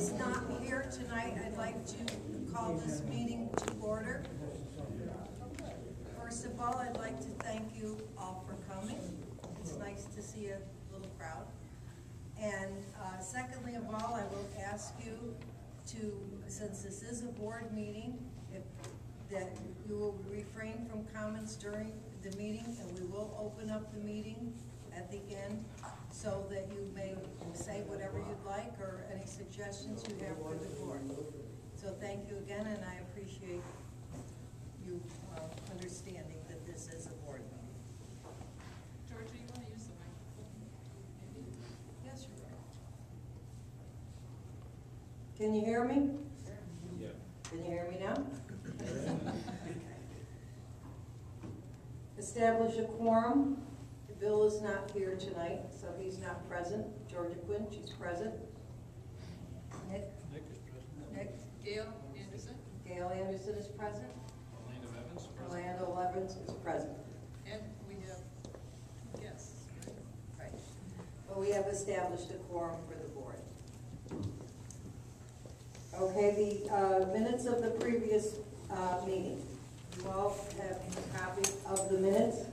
is not here tonight, I'd like to call this meeting to order. First of all, I'd like to thank you all for coming. It's nice to see a little crowd. And uh, secondly of all, I will ask you to, since this is a board meeting, if, that you will refrain from comments during the meeting, and we will open up the meeting at the end, so that you may say whatever you'd like, or any suggestions you have for the board. So thank you again, and I appreciate you uh, understanding that this is a board meeting. Georgia, you wanna use the microphone? Maybe? Yes, you are. right. Can you hear me? Yeah. Can you hear me now? Establish a quorum. Bill is not here tonight, so he's not present. Georgia Quinn, she's present. Nick, Nick is president. Nick, Gail Anderson, Gail Anderson is present. Orlando Evans, president. Orlando Levens is present. and we have guests, right? Right. But we have established a quorum for the board. Okay, the uh, minutes of the previous uh, meeting. You all have a copy of the minutes.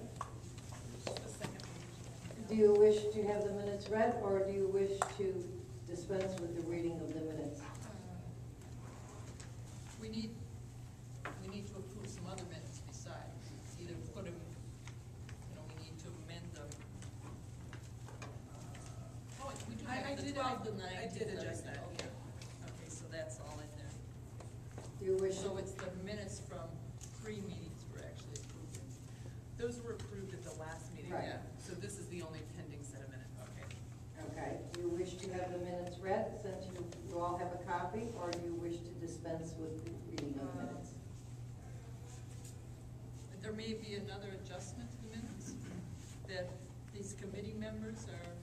Do you wish to have the minutes read, or do you wish to dispense with the reading of the minutes? Uh, We need, we need to approve some other minutes besides, either put them, you know, we need to amend them. Uh, Oh, we do I- I have the did- twelve, the I nine. did adjust that, Okay, okay, so that's all in there. Do you wish, So it's the minutes from three meetings we're actually approving. Those were approved at the last meeting, Right. yeah, so this is the only pending set of minutes. Okay. okay, do you wish to have the minutes read, since you, you all have a copy, or do you wish to dispense with the reading of minutes? There may be another adjustment to the minutes, that these committee members are,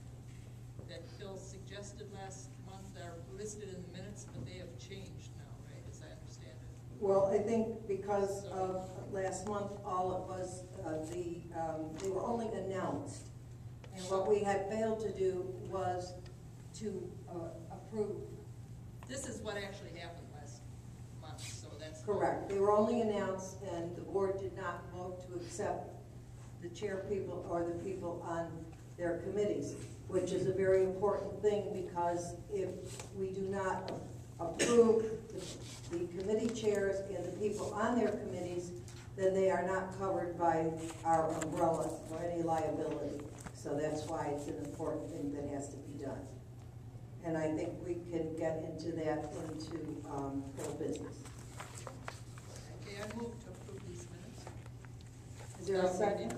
that Bill suggested last month are listed in the minutes, but they have changed now, right, as I understand it? Well, I think because of last month, all it was, uh, the, um, they were only announced. And what we had failed to do was to uh, approve, This is what actually happened last month, so that's. correct. They were only announced, and the board did not vote to accept the chair people or the people on their committees, which is a very important thing, because if we do not approve the the committee chairs and the people on their committees, then they are not covered by our umbrella or any liability. So that's why it's an important thing that has to be done. And I think we can get into that into um, full business. Okay, I move to approve these minutes. Is there a second?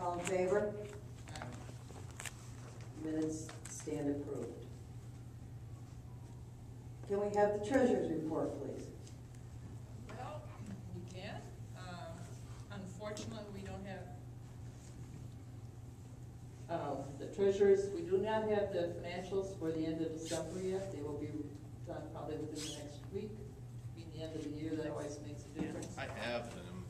All in favor? Minutes stand approved. Can we have the treasurer's report, please? Well, we can. Um, Unfortunately, we don't have, Um, The treasurers, we do not have the financials for the end of December yet. They will be done probably within the next week, being the end of the year, that always makes a difference. I have them,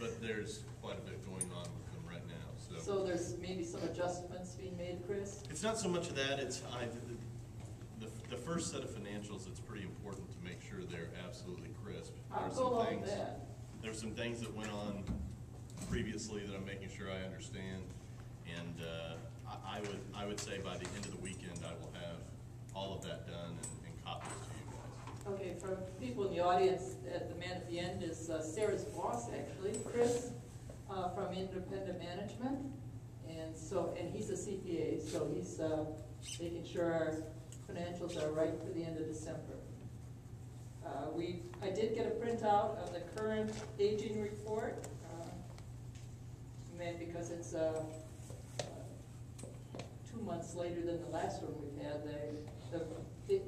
but there's quite a bit going on with them right now, so. So there's maybe some adjustments being made, Chris? It's not so much of that, it's, I, the, first set of financials, it's pretty important to make sure they're absolutely crisp. I'll There's some things- that. There's some things that went on previously that I'm making sure I understand. And, uh, I, I would, I would say by the end of the weekend, I will have all of that done and, and copies to you guys. Okay, for people in the audience, at the man at the end is uh, Sarah's boss, actually, Chris, uh, from Independent Management. And so, and he's a CPA, so he's uh, making sure our financials are right for the end of December. Uh, We, I did get a printout of the current aging report, uh, man, because it's uh, uh, two months later than the last one we've had, the, the, the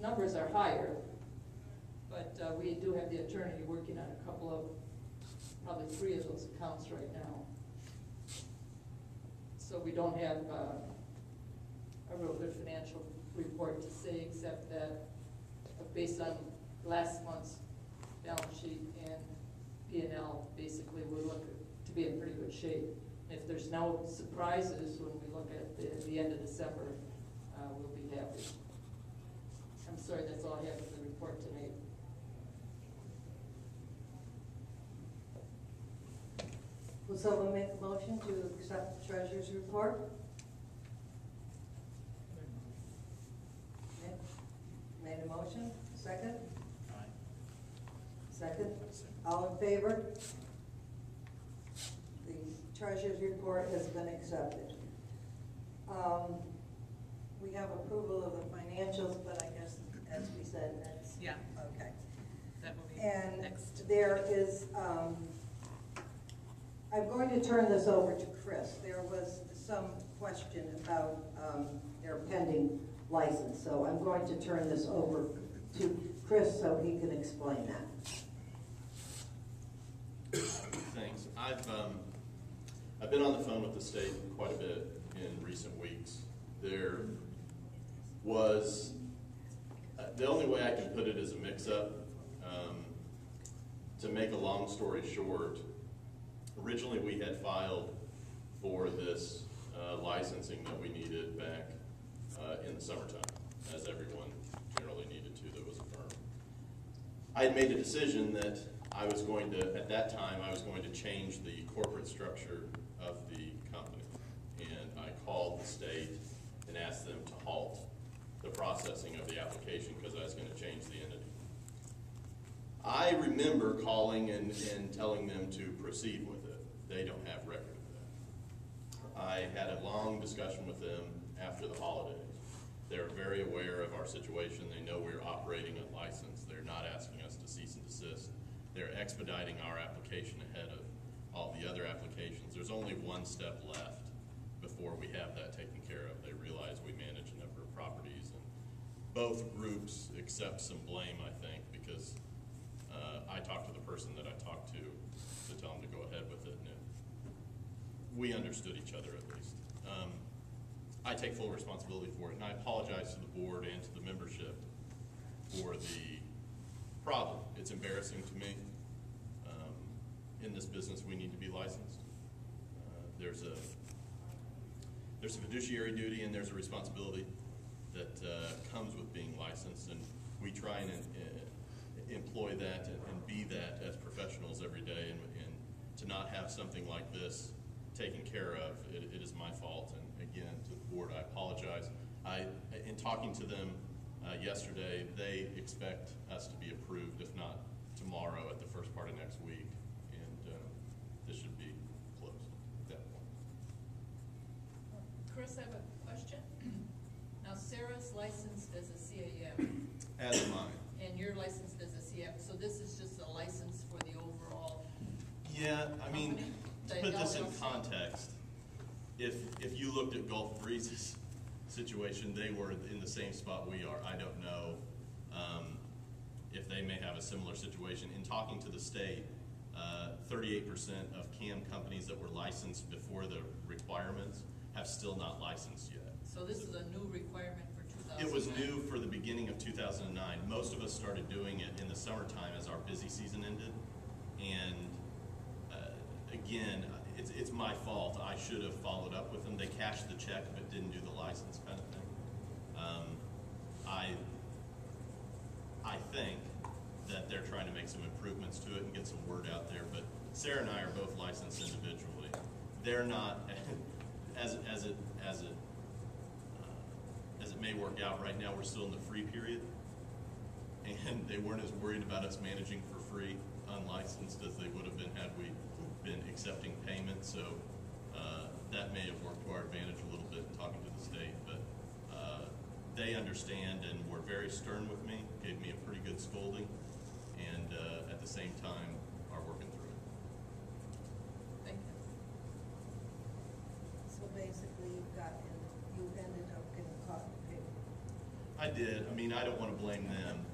numbers are higher, but uh, we do have the attorney working on a couple of, probably three of those accounts right now. So we don't have uh, a real good financial report to say, except that uh, based on last month's balance sheet and P and L, basically, we look to be in pretty good shape. If there's no surprises when we look at the, the end of December, uh, will be happy. I'm sorry, that's all I have for the report tonight. Will someone make a motion to accept the treasurer's report? Okay. Made a motion, second? Second? All in favor? The treasurer's report has been accepted. Um, We have approval of the financials, but I guess, as we said, that's. Yeah. Okay. That will be And next. there is, um, I'm going to turn this over to Chris. There was some question about, um, their pending license, so I'm going to turn this over to Chris so he can explain that. I've, um, I've been on the phone with the state quite a bit in recent weeks. There was, uh, the only way I can put it is a mix-up. Um, To make a long story short, originally we had filed for this uh, licensing that we needed back uh, in the summertime, as everyone generally needed to that was a firm. I had made a decision that I was going to, at that time, I was going to change the corporate structure of the company. And I called the state and asked them to halt the processing of the application because I was gonna change the entity. I remember calling and, and telling them to proceed with it. They don't have record of that. I had a long discussion with them after the holidays. They're very aware of our situation. They know we're operating unlicensed. They're not asking us to cease and desist. They're expediting our application ahead of all the other applications. There's only one step left before we have that taken care of. They realize we manage a number of properties and both groups accept some blame, I think, because uh, I talked to the person that I talked to to tell them to go ahead with it, and it- we understood each other at least. Um, I take full responsibility for it, and I apologize to the board and to the membership for the problem. It's embarrassing to me. Um, In this business, we need to be licensed. Uh, There's a, there's a fiduciary duty and there's a responsibility that uh, comes with being licensed, and we try and uh, employ that and and be that as professionals every day, and, and to not have something like this taken care of, it, it is my fault, and again, to the board, I apologize. I, in talking to them uh, yesterday, they expect us to be approved, if not tomorrow, at the first part of next week, and uh, this should be closed at that point. Chris, I have a question. Now Sarah's licensed as a CAM, As am I. and you're licensed as a CM, so this is just a license for the overall, Yeah, I mean, to put this in context, if, if you looked at Gulf Breeze's situation, they were in the same spot we are. I don't know, um, if they may have a similar situation. In talking to the state, uh, thirty-eight percent of CAM companies that were licensed before the requirements have still not licensed yet. so this is a new requirement for two thousand It was new for the beginning of two thousand and nine. Most of us started doing it in the summertime as our busy season ended. And, uh, again, it's, my fault. I should have followed up with them. They cashed the check but didn't do the license kind of thing. Um, I, I think that they're trying to make some improvements to it and get some word out there, but Sarah and I are both licensed individually. They're not, as, as it, as it, uh, as it may work out, right now, we're still in the free period. And they weren't as worried about us managing for free unlicensed as they would have been had we been accepting payments, so, uh, that may have worked to our advantage a little bit in talking to the state, but, uh, they understand and were very stern with me, gave me a pretty good scolding, and, uh, at the same time, are working through it. Thank you. So basically, you've got, in- you ended up getting caught in the paper. I did, I mean, I don't wanna blame them,